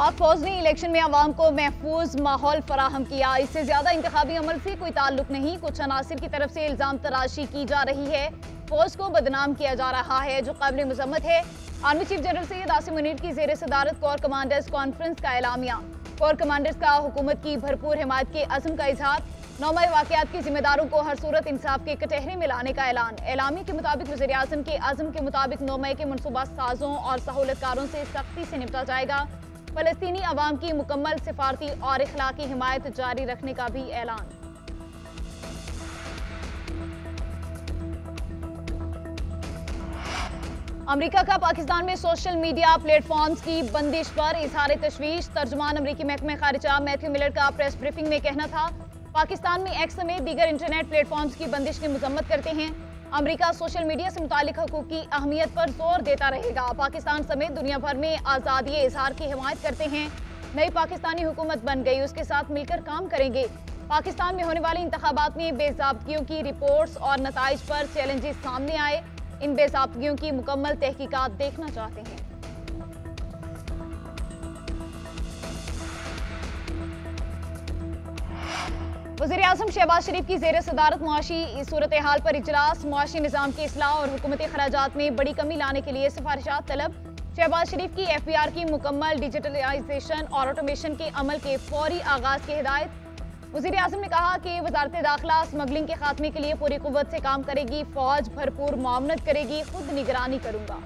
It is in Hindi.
पाक फौज ने इलेक्शन में आवाम को महफूज माहौल फराहम किया। इससे ज़्यादा इंतबी अमल से कोई ताल्लुक नहीं। कुछ अनासर की तरफ़ से इल्ज़ाम तराशी की जा रही है। फौज को बदनाम किया जा रहा है, जो काबिल मजम्मत है। Army chief general Syed Asim Munir की जेर सदारत कोर कमांडर्स कॉन्फ्रेंस का एलामिया कोर कमांडर्स का हुकूमत की भरपूर हिमायत के अज़म का इजहार। नौमा वाकत के जिम्मेदारों को हर सूरत इंसाफ के कटहरे में लाने का ऐलान। एलामी के मुताबिक वजी अजम के अज़म के मुताबिक नौमे के मनसूबा साजों और सहूलतकारों से सख्ती से निपटा जाएगा। फलस्तीनी अवाम की मुकम्मल सिफारती और इखलाकी हिमायत जारी रखने का भी ऐलान। अमेरिका का पाकिस्तान में सोशल मीडिया प्लेटफॉर्म्स की बंदिश पर इजहार तशवीश। तर्जमान अमरीकी महकमे खारिजा। मैथ्यू मिलर का प्रेस ब्रीफिंग में कहना था, पाकिस्तान में एक्स समेत दीगर इंटरनेट प्लेटफॉर्म्स की बंदिश की मजम्मत करते हैं। अमेरिका सोशल मीडिया से मुतालिक हकूक की अहमियत पर ज़ोर देता रहेगा। पाकिस्तान समेत दुनिया भर में आज़ादी इजहार की हिमायत करते हैं। नई पाकिस्तानी हुकूमत बन गई, उसके साथ मिलकर काम करेंगे। पाकिस्तान में होने वाले इंतबात में बेजाबगियों की रिपोर्ट्स और नतज पर चैलेंजेस सामने आए। इन बेजाबगियों की मुकम्मल तहकीकत देखना चाहते हैं। वजी अजम शहबाज शरीफ की जेर सदारत मुआशी सूरत हाल पर इजलास। मुआशी निज़ाम की असलाह और हुकूमती खराज में बड़ी कमी लाने के लिए सिफारिशात तलब। शहबाज शरीफ की एफ़ पी आर की मुकम्मल डिजिटलाइजेशन और ऑटोमेशन के अमल के फौरी आगाज़ की हिदायत। वजी अजम ने कहा कि वजारत दाखिला स्मगलिंग के खात्मे के लिए पूरी कुत से काम करेगी, फौज भरपूर मामनत करेगी, खुद निगरानी करूँगा।